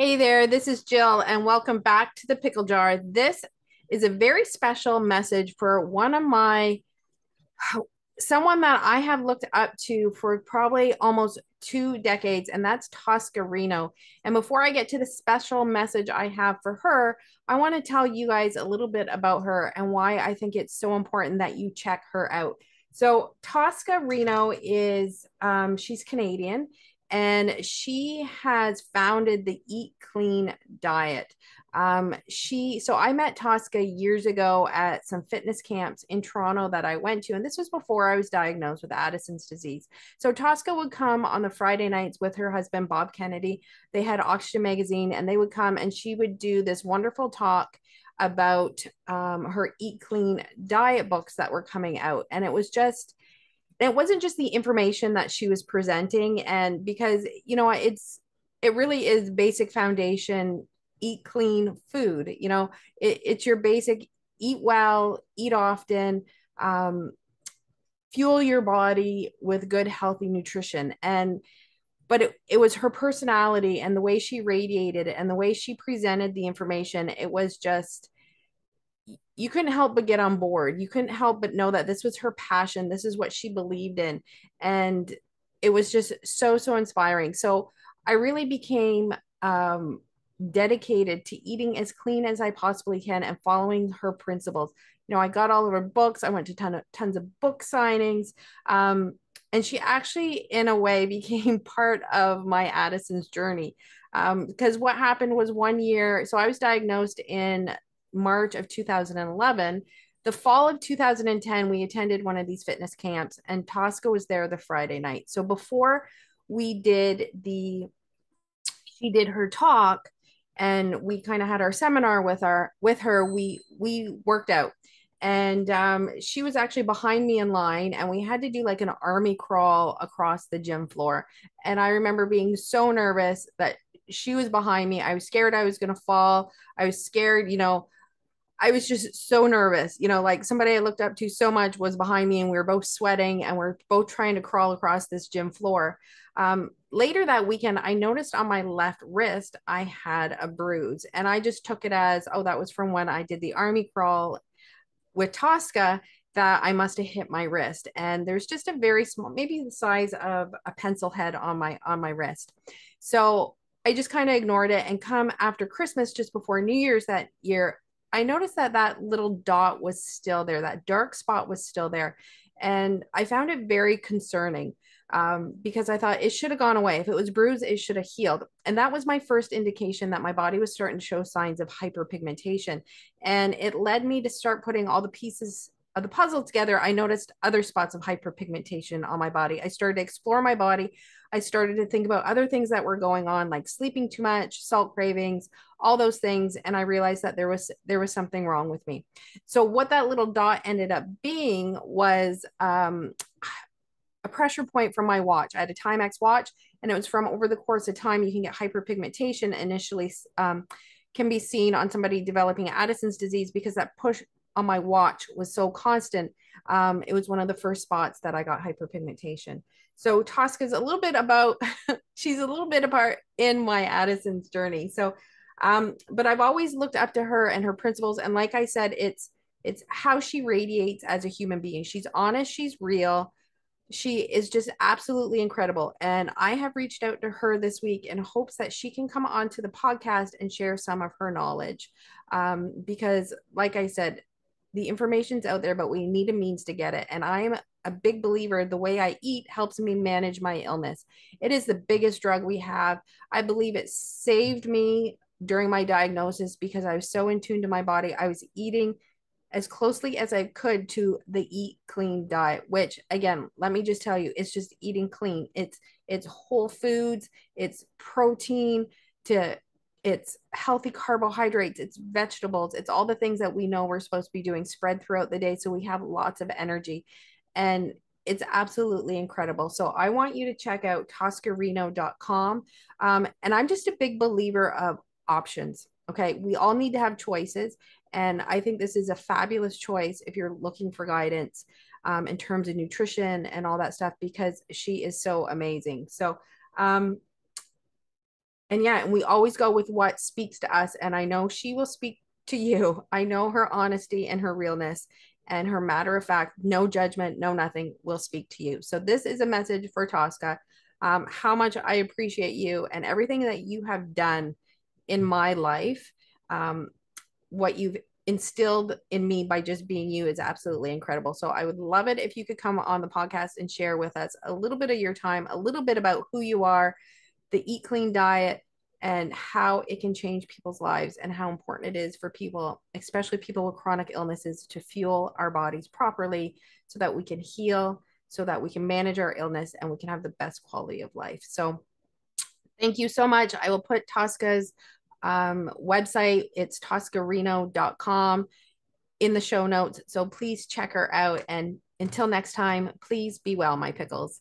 Hey there, this is Jill, and welcome back to the Pickle Jar. This is a very special message for one of my, someone that I have looked up to for probably almost two decades, and that's Tosca Reno. And before I get to the special message I have for her, I want to tell you guys a little bit about her and why I think it's so important that you check her out. So Tosca Reno is, um, she's Canadian and she has founded the Eat Clean Diet. Um, she so I met Tosca years ago at some fitness camps in Toronto that I went to, and this was before I was diagnosed with Addison's disease. So Tosca would come on the Friday nights with her husband Bob Kennedy. They had Oxygen magazine, and they would come and she would do this wonderful talk about um, her Eat Clean diet books that were coming out, and it was just it wasn't just the information that she was presenting and because you know it's it really is basic foundation eat clean food you know it, it's your basic eat well eat often um, fuel your body with good healthy nutrition. And but it, it was her personality and the way she radiated and the way she presented the information it was just you couldn't help but get on board. You couldn't help but know that this was her passion. This is what she believed in. And it was just so, so inspiring. So I really became um, dedicated to eating as clean as I possibly can and following her principles. You know, I got all of her books. I went to ton of, tons of book signings. Um, and she actually, in a way, became part of my Addison's journey. Um, because what happened was one year, so I was diagnosed in March of 2011. The fall of 2010, we attended one of these fitness camps, and Tosca was there the Friday night. So before we did the, she did her talk, and we kind of had our seminar with our with her. We we worked out, and um, she was actually behind me in line, and we had to do like an army crawl across the gym floor. And I remember being so nervous that she was behind me. I was scared I was going to fall. I was scared, you know, I was just so nervous. You know, like somebody I looked up to so much was behind me, and we were both sweating and we are both trying to crawl across this gym floor. Um, later that weekend, I noticed on my left wrist I had a bruise, and I just took it as, oh, that was from when I did the army crawl with Tosca that I must have hit my wrist. And there's just a very small, maybe the size of a pencil head on my on my wrist. So I just kind of ignored it and come after Christmas, just before New Year's that year, I noticed that that little dot was still there, that dark spot was still there. And I found it very concerning um, because I thought it should have gone away. If it was bruised, it should have healed. And that was my first indication that my body was starting to show signs of hyperpigmentation. And it led me to start putting all the pieces the puzzle together. I noticed other spots of hyperpigmentation on my body. I started to explore my body. I started to think about other things that were going on, like sleeping too much, salt cravings, all those things and i realized that there was there was something wrong with me so what that little dot ended up being was um, a pressure point from my watch i had a timex watch and it was from over the course of time you can get hyperpigmentation initially um, can be seen on somebody developing addison's disease because that push on my watch was so constant um, it was one of the first spots that i got hyperpigmentation so tosca's a little bit about she's a little bit apart in my addison's journey so um, but I've always looked up to her and her principles. And like I said, it's it's how she radiates as a human being. She's honest, she's real. She is just absolutely incredible. And I have reached out to her this week in hopes that she can come onto the podcast and share some of her knowledge. Um, because, like I said, the information's out there, but we need a means to get it. And I'm a big believer the way I eat helps me manage my illness. It is the biggest drug we have. I believe it saved me during my diagnosis because I was so in tune to my body. I was eating as closely as I could to the eat clean diet, which again, let me just tell you, it's just eating clean. It's it's whole foods, it's protein to it's healthy carbohydrates, it's vegetables, it's all the things that we know we're supposed to be doing spread throughout the day so we have lots of energy. And it's absolutely incredible. So I want you to check out toscareno.com. Um, and I'm just a big believer of options. Okay. We all need to have choices. And I think this is a fabulous choice if you're looking for guidance um, in terms of nutrition and all that stuff because she is so amazing. So, um, and yeah, and we always go with what speaks to us. And I know she will speak to you. I know her honesty and her realness and her matter of fact, no judgment, no nothing will speak to you. So this is a message for Tosca. Um, how much I appreciate you and everything that you have done in my life. Um, what you've instilled in me by just being you is absolutely incredible. So I would love it if you could come on the podcast and share with us a little bit of your time, a little bit about who you are, the eat clean diet, and how it can change people's lives and how important it is for people, especially people with chronic illnesses, to fuel our bodies properly so that we can heal, so that we can manage our illness and we can have the best quality of life. So, thank you so much. I will put Tosca's um, website, it's toscareno.com, in the show notes. So, please check her out. And until next time, please be well, my pickles.